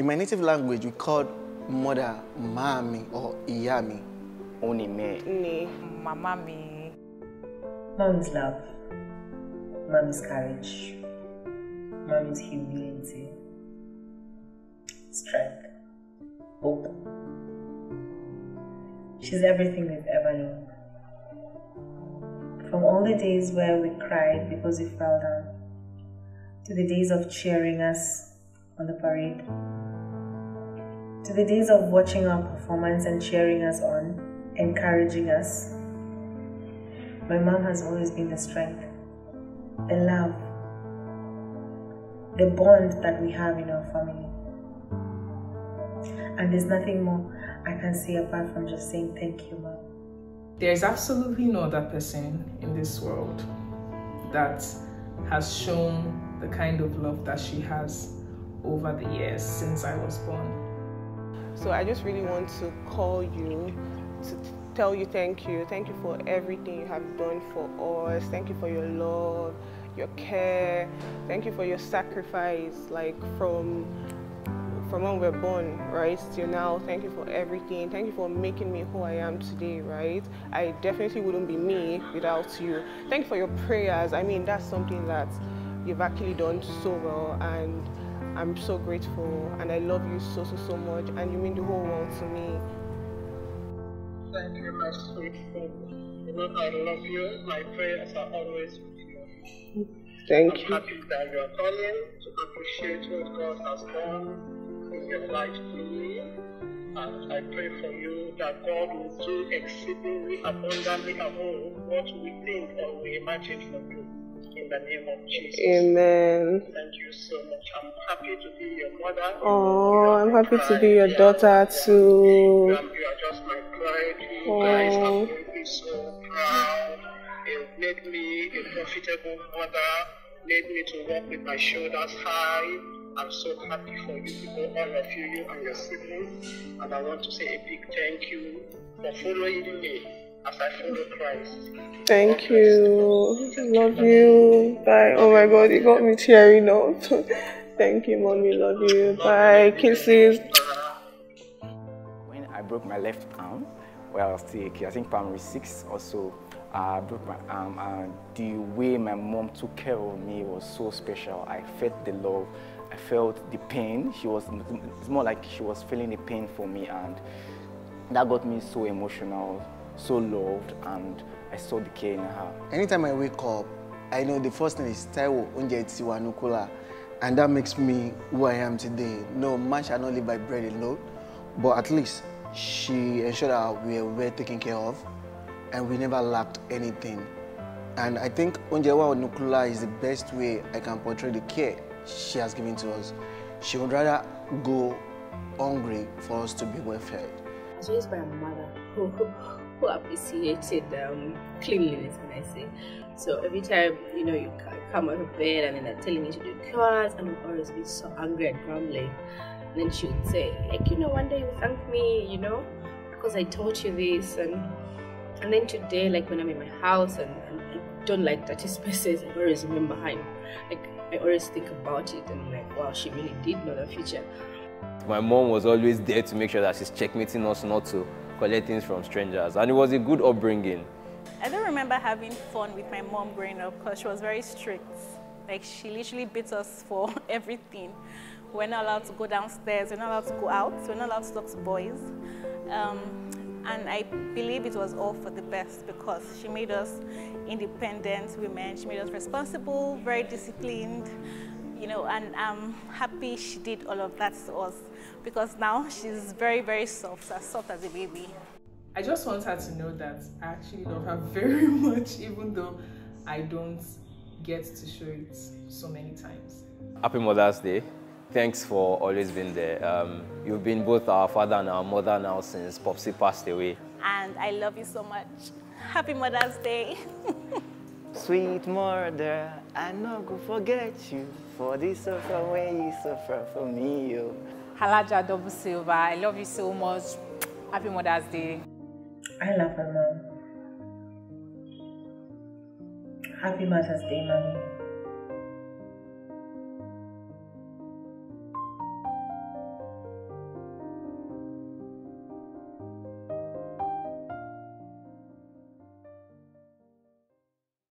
In my native language, we call mother mami or iyami. Only me. Ni. Mama mi. Mom is love. Mom is courage. Mom is humility. Strength. Hope. She's everything we've ever known. From all the days where we cried because we fell down, to the days of cheering us on the parade, to the days of watching our performance and cheering us on, encouraging us. My mom has always been the strength, the love, the bond that we have in our family. And there's nothing more I can say apart from just saying thank you, mom. There is absolutely no other person in this world that has shown the kind of love that she has over the years since I was born. So I just really want to call you to tell you thank you. Thank you for everything you have done for us. Thank you for your love, your care. Thank you for your sacrifice, like from from when we we're born, right, till now. Thank you for everything. Thank you for making me who I am today, right? I definitely wouldn't be me without you. Thank you for your prayers. I mean, that's something that you've actually done so well, and I'm so grateful. And I love you so, so, so much, and you mean the whole world to me. Thank you, my sweet friend. You know I love you. My prayers are always with you. Thank I'm you. happy that you are calling to appreciate what God has done in your life to me. And I pray for you that God will do exceedingly abundantly above what we think or we imagine for you. In the name of Jesus. Amen. Thank you so much. I'm happy to be your mother. Oh, I'm happy to be your daughter too. You are just my pride. You guys Oh. have made me so proud. You've made me a profitable mother. Made me to walk with my shoulders high. I'm so happy for you people, all of you, you and your siblings. And I want to say a big thank you for following me Thank you. Love you. Bye. Oh my god, you got me tearing up. Thank you, mommy. Love you. Bye. Kisses. When I broke my left arm, well, I was still a kid, I think primary six or so, I broke my arm and the way my mom took care of me was so special. I felt the love, I felt the pain. She was, it's more like she was feeling the pain for me and that got me so emotional, so loved and I saw the care in her. Anytime I wake up, I know the first thing is Taiwo Unje Tiwa Nukula. And that makes me who I am today. No, man shall not live by bread alone, but at least she ensured that we were well taken care of and we never lacked anything. And I think Unjewa Nukula is the best way I can portray the care she has given to us. She would rather go hungry for us to be well fed. I was raised by a mother who, appreciated um, cleanliness, I say. So every time, you know, you come out of bed and then they're telling you to do chores, and I'd always be so angry and grumbling. And then she would say, like, you know, one day you thank me, you know, because I taught you this. And and then today, like when I'm in my house and, and I don't like dirty spaces, I always remember her. Like, I always think about it and like, wow, she really did know the future. My mom was always there to make sure that she's checkmating us not to collect things from strangers. And it was a good upbringing. I don't remember having fun with my mom growing up because she was very strict. Like she literally beat us for everything. We're not allowed to go downstairs. We're not allowed to go out. We're not allowed to talk to boys. Um, and I believe it was all for the best because she made us independent women. She made us responsible, very disciplined, you know, and I'm happy she did all of that to us because now she's very, very soft, as soft as a baby. I just want her to know that I actually love her very much, even though I don't get to show it so many times. Happy Mother's Day. Thanks for always being there. Um, you've been both our father and our mother now since Popsy passed away. And I love you so much. Happy Mother's Day. Sweet mother, I no go forget you for the suffer when you suffer for me, yo. Halaja Double Silver, I love you so much. Happy Mother's Day. I love my mom. Happy Mother's Day, mommy.